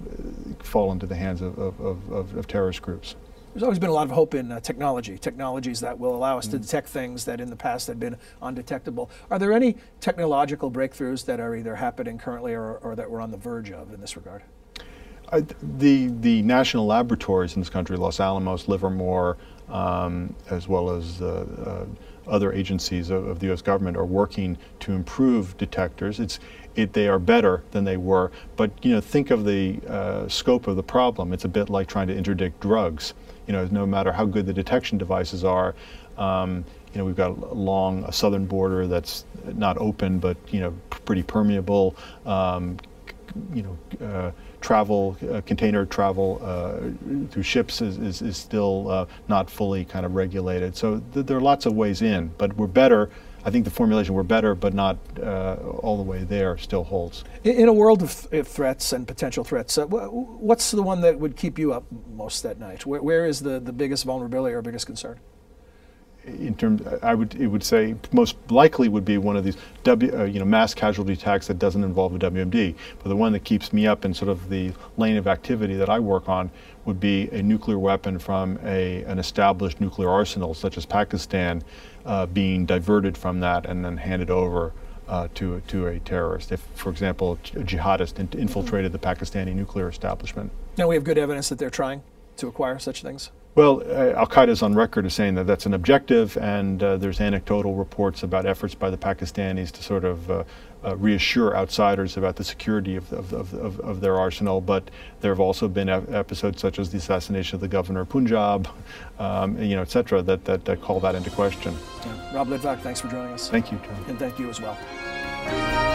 fall into the hands of, of, of, of terrorist groups. There's always been a lot of hope in uh, technology, technologies that will allow us mm. to detect things that in the past had been undetectable. Are there any technological breakthroughs that are either happening currently or, or that we're on the verge of in this regard? Uh, the, the national laboratories in this country, Los Alamos, Livermore, um, as well as uh, uh, other agencies of, of, the U.S. government, are working to improve detectors. It's, it, they are better than they were, but you know, think of the uh, scope of the problem. It's a bit like trying to interdict drugs you know, no matter how good the detection devices are, um, you know, we've got along a southern border that's not open, but you know, pretty permeable. Um, you know, uh, travel, uh, container travel uh, through ships is, is, is still uh, not fully kind of regulated. So th there are lots of ways in, but we're better I think the formulation we're better, but not uh, all the way there, still holds. In, in a world of th threats and potential threats, uh, wh what's the one that would keep you up most that night? where, where is the, the biggest vulnerability or biggest concern? in terms, I would it would say most likely would be one of these W, uh, you know, mass casualty attacks that doesn't involve a WMD. But the one that keeps me up in sort of the lane of activity that I work on would be a nuclear weapon from a an established nuclear arsenal, such as Pakistan, uh, being diverted from that and then handed over. Uh, to, to a terrorist. If, for example, a jihadist in infiltrated the Pakistani nuclear establishment. Now we have good evidence that they're trying to acquire such things. Well, uh, Al Qaeda is on record as saying that that's an objective, and uh, there's anecdotal reports about efforts by the Pakistanis to sort of uh, uh reassure outsiders about the security of, of, of, of, their arsenal. But there have also been episodes such as the assassination of the governor of Punjab, um, you know, et cetera, that, that, that, call that into question. Yeah. Rob Litwak, thanks for joining us. Thank you, John. And thank you as well.